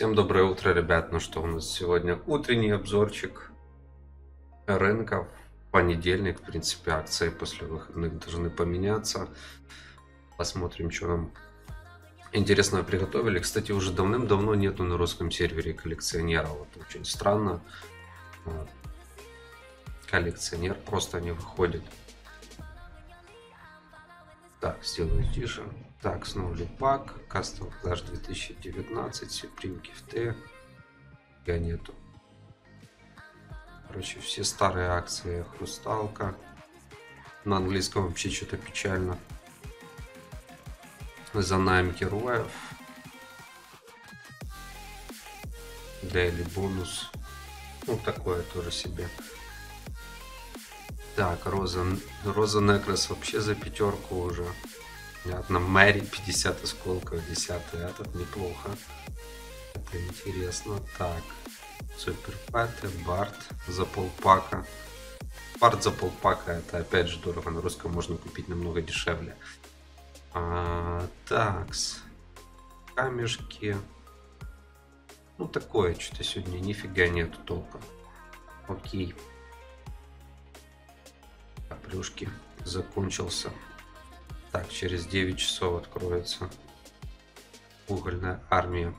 Всем доброе утро, ребят. Ну что, у нас сегодня утренний обзорчик рынков. Понедельник, в принципе, акции после выходных должны поменяться. Посмотрим, что нам интересного приготовили. Кстати, уже давным-давно нету на русском сервере коллекционера. Вот очень странно. Коллекционер просто не выходит. Так, сделаю тише. Так, снова пак. Custom Clash 2019. Supreme Gift. Я нету. Короче, все старые акции. Хрусталка. На английском вообще что-то печально. За найм героев. Дейли бонус. Ну, такое тоже себе. Так, Роза, Роза Некрос вообще за пятерку уже. Понятно, Мэри 50 осколков, 10 этот неплохо. Это интересно. Так, Супер Пэты, Барт за полпака. Барт за полпака это опять же дорого. На русском можно купить намного дешевле. А, такс. Камешки. Ну такое что-то сегодня нифига нету толка. Окей плюшки закончился. Так, через 9 часов откроется угольная армия.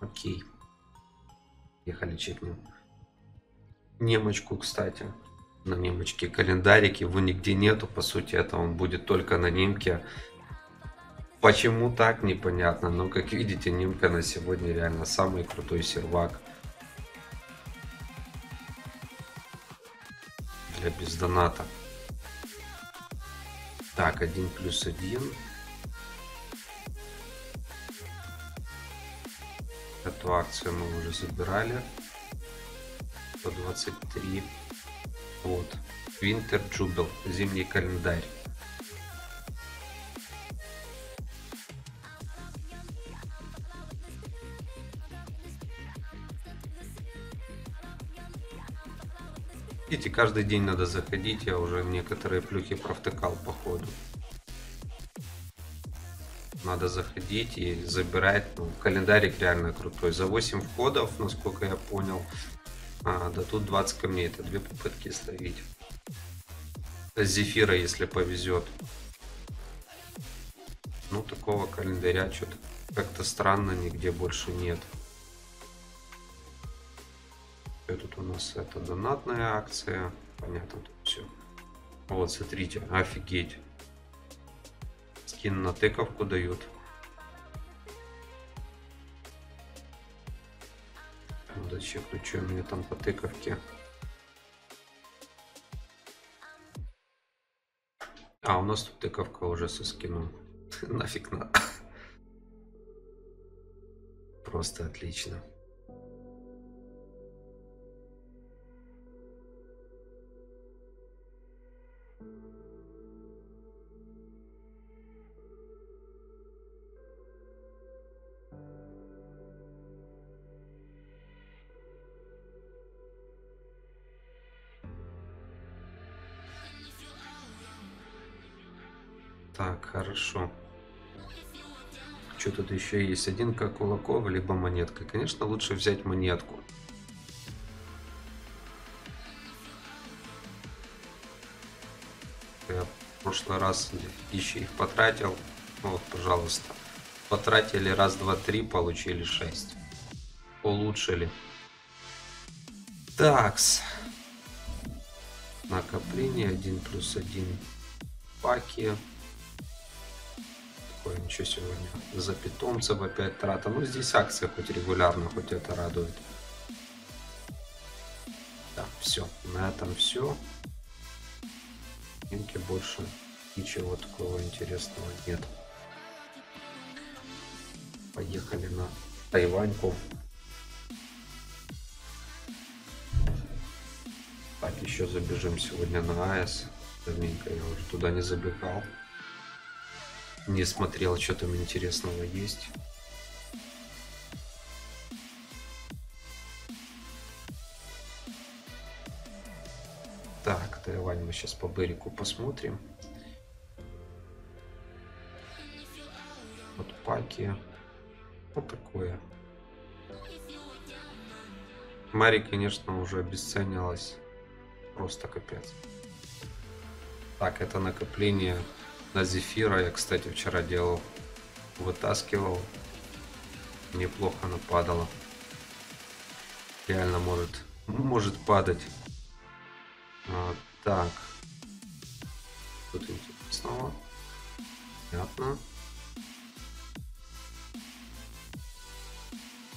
Окей. Ехали чекнем. Немочку, кстати. На немочке календарик его нигде нету. По сути, это он будет только на немке. Почему так, непонятно. Но, как видите, немка на сегодня реально самый крутой сервак. Для бездоната. Так, один плюс один. Эту акцию мы уже забирали. По 23. Вот. Winter Jubel. Зимний календарь. Видите, каждый день надо заходить, я уже некоторые плюхи провтыкал по ходу. Надо заходить и забирать. Ну, календарик реально крутой. За 8 входов, насколько я понял. А, да тут 20 камней, это две попытки словить. С зефира, если повезет. Ну, такого календаря что-то как-то странно нигде больше нет. Тут у нас это донатная акция. Понятно, тут все. Вот, смотрите, офигеть. Скин на тыковку дают. Надо чекнуть, что у меня там по тыковке. А, у нас тут тыковка уже со скином. Нафиг надо. Просто отлично. Так, хорошо. Что тут еще есть? Один как кулаков, либо монетка. Конечно, лучше взять монетку. Я в прошлый раз еще их потратил. Вот, пожалуйста. Потратили раз, два, три, получили шесть. Улучшили. Такс. Накопление 1 плюс 1 паки такое, ничего сегодня. За питомцев опять трата. Ну, здесь акция хоть регулярно, хоть это радует. Да, все. На этом все. Инки больше ничего такого интересного нет. Поехали на Тайваньку. Так, еще забежим сегодня на АЭС. Давненько я уже туда не забегал. Не смотрел, что там интересного есть. Так, Тайвань мы сейчас по берегу посмотрим. Вот паки. Вот такое. Мари, конечно, уже обесценилась. Просто капец. Так, это накопление на зефира. Я, кстати, вчера делал. Вытаскивал. Неплохо нападало. Реально может, может падать. А, так. Тут интересного. Понятно.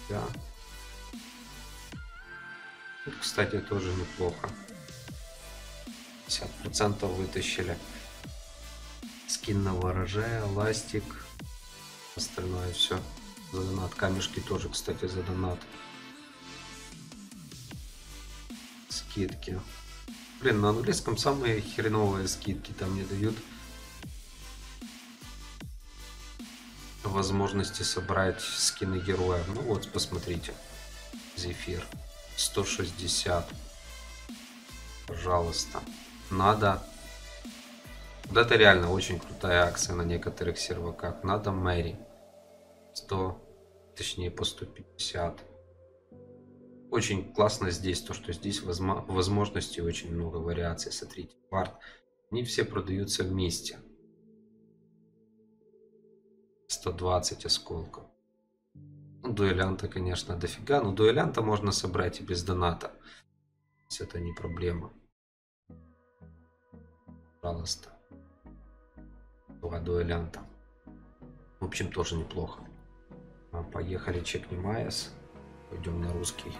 Да. Тут, кстати, тоже неплохо. 50% вытащили. Скин на ворожая, ластик. Остальное все за донат. Камешки тоже, кстати, за донат. Скидки. Блин, на английском самые хреновые скидки там не дают. Возможности собрать скины героя. Ну вот, посмотрите. Зефир. 160. Пожалуйста. Надо. Вот это реально очень крутая акция на некоторых серваках. Надо Мэри. 100, точнее по 150. Очень классно здесь то, что здесь возможностей очень много вариаций. Смотрите, вард. Они все продаются вместе. 120 осколков. Ну, дуэлянта, конечно, дофига, но дуэлянта можно собрать и без доната. То есть это не проблема. Пожалуйста. Два дуэлянта. В общем, тоже неплохо. А, поехали, чекнем Майас. Пойдем на русский.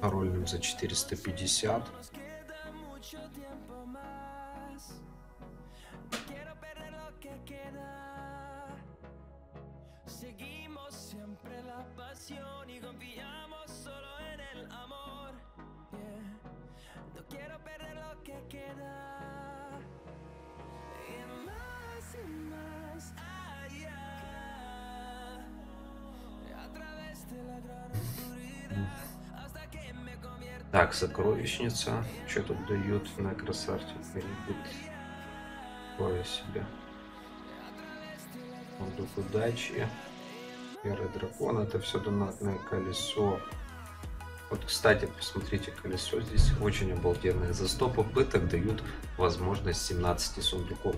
Парольным за 450. Так, сокровищница. Что тут дают на? Ребут. Такое себе. Сундук удачи. Первый дракон. Это все донатное колесо. Вот, кстати, посмотрите, колесо здесь очень обалденное. За 100 попыток дают возможность 17 сундуков.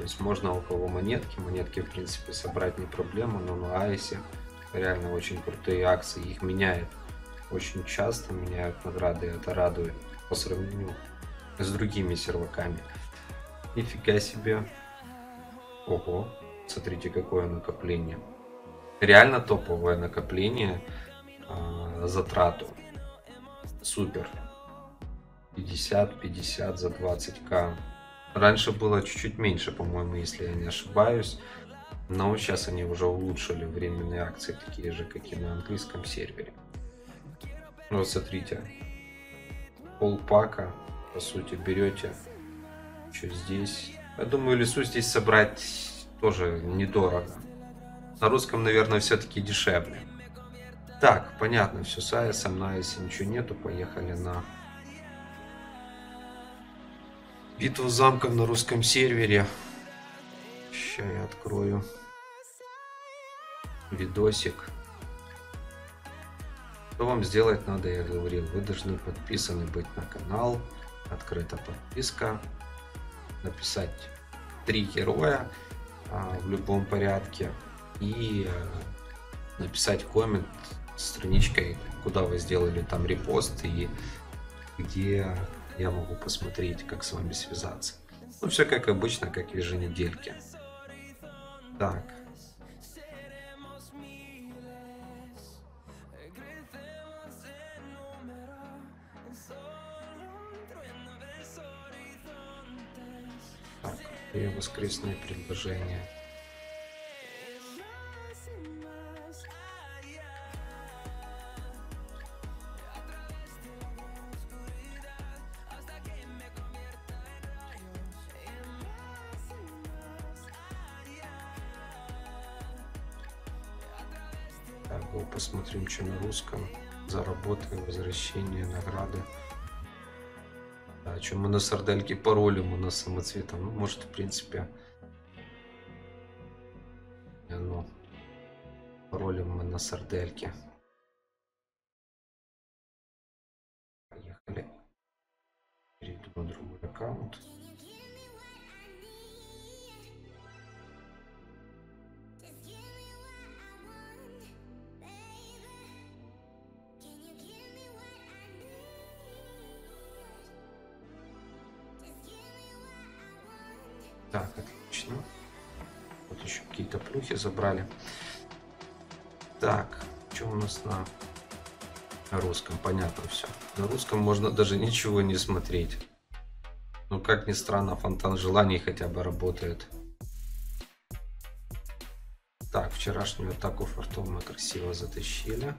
То есть можно у кого монетки, монетки в принципе собрать не проблема, но на Айсе реально очень крутые акции, их меняет очень часто меняют награды, это радует по сравнению с другими серваками. Нифига себе. Ого, смотрите, какое накопление. Реально топовое накопление э, затрату. Супер. 50-50 за 20к. Раньше было чуть-чуть меньше, по-моему, если я не ошибаюсь. Но сейчас они уже улучшили временные акции, такие же, как и на английском сервере. Вот смотрите. Полпака, по сути, берете. Что здесь? Я думаю, лесу здесь собрать тоже недорого. На русском, наверное, все-таки дешевле. Так, понятно, все с Айсом, на Айсе ничего нету. Поехали на битву замков на русском сервере. Сейчас я открою видосик. Что вам сделать надо, я говорил, вы должны подписаны быть на канал, открыта подписка, написать три героя а, в любом порядке и а, написать коммент страничкой, куда вы сделали там репост и где я могу посмотреть, как с вами связаться. Ну, все как обычно, как еженедельки. Так. и воскресные предложения. Google, посмотрим, что на русском. Заработаем, возвращение, награды. А что мы на сардельке паролем, у нас самоцветом. Ну, может, в принципе, ну, паролем мы на сардельке. Поехали. Перейду на другой аккаунт. Так, отлично. Вот еще какие-то плюхи забрали. Так, что у нас на русском? Понятно все. На русском можно даже ничего не смотреть. Ну, как ни странно, фонтан желаний хотя бы работает. Так, вчерашнюю атаку фортов мы красиво затащили.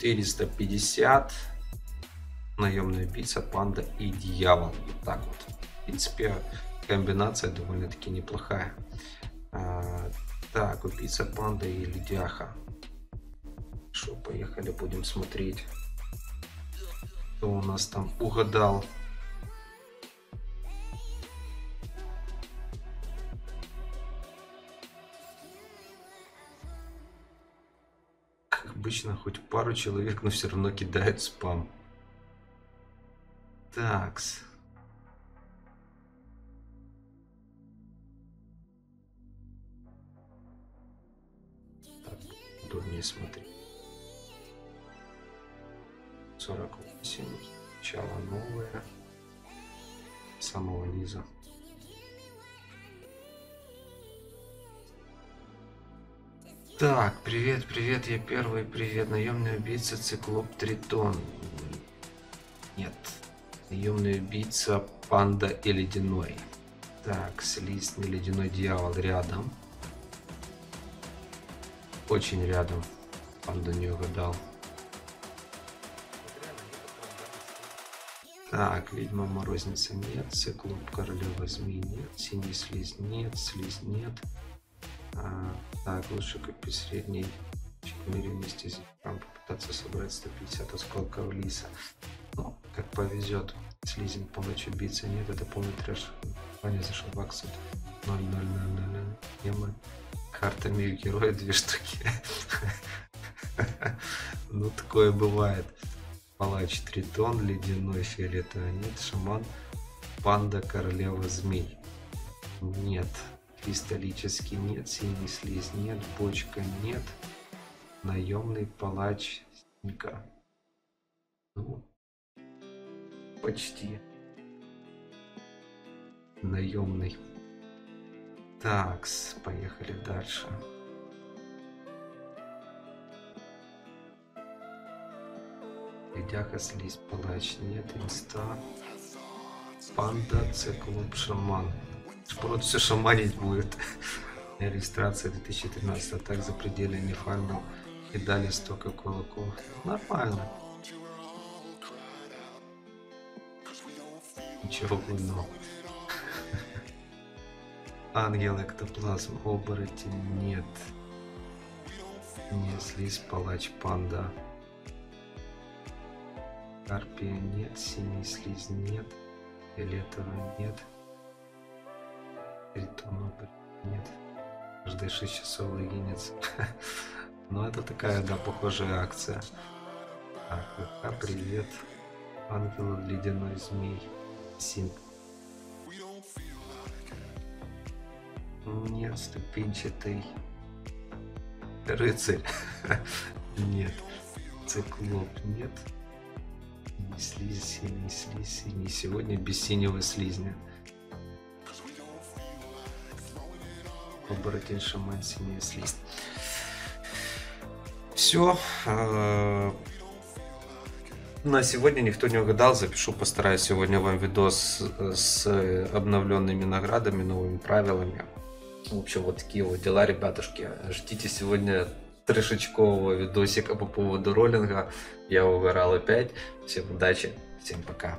450. Наемная убийца, панда и дьявол. Вот так вот. В принципе, комбинация довольно-таки неплохая. А, так, убийца панда и ледяха. Что, поехали, будем смотреть. Кто у нас там угадал. Как обычно, хоть пару человек, но все равно кидают спам. Такс. Удобнее смотреть. 48. Начало новое. Самого низа. Так, привет, привет, я первый, привет. Наемный убийца Циклоп Тритон. Нет. Наемный убийца Панда и Ледяной. Так, слизный ледяной дьявол рядом. Очень рядом. Панда не угадал. Так, ведьма морозница нет, циклоп королева змей нет, синий слиз нет, слиз нет. А, так, лучше купить средний в мире вместе с Зипром попытаться собрать 150 осколков лиса. Ну, как повезет. Слизень полночь убийца нет, это полный трэш. Ваня зашел в акцент. 0 0 0 0 0 карта мир героя две штуки. Ну, такое бывает. Палач Тритон, ледяной фиолетовый нет, шаман, панда, королева змей. Нет. Кристаллический нет, синий слиз нет, бочка нет, наемный палач Синька. Ну, почти. Наемный. Такс, поехали дальше. Ледяха, слизь, палач, нет, инста. Панда, циклоп, шаман. Шпрот все шаманить будет. Регистрация 2013, а так за пределы не фармил и дали столько кулаков. Нормально. Ничего глубного. Ангел, эктоплазм, оборотень, нет. Не слизь, палач, панда. Карпия нет, синий слизь нет, фиолетовый нет. Тритон нет. Каждые 6 часов логинец. Ну это такая, да, похожая акция. Так, ВК, привет. Ангел ледяной змей. Симп Нет, ступенчатый рыцарь. Нет. Циклоп нет. Не слизь, не слизь, не сегодня без синего слизня. Оборотень, шаман, синяя слизь. Все. А, на сегодня никто не угадал. Запишу, постараюсь сегодня вам видос с обновленными наградами, новыми правилами. В общем, вот такие вот дела, ребятушки. Ждите сегодня трешечкового видосика по поводу роллинга. Я угорал опять. Всем удачи, всем пока.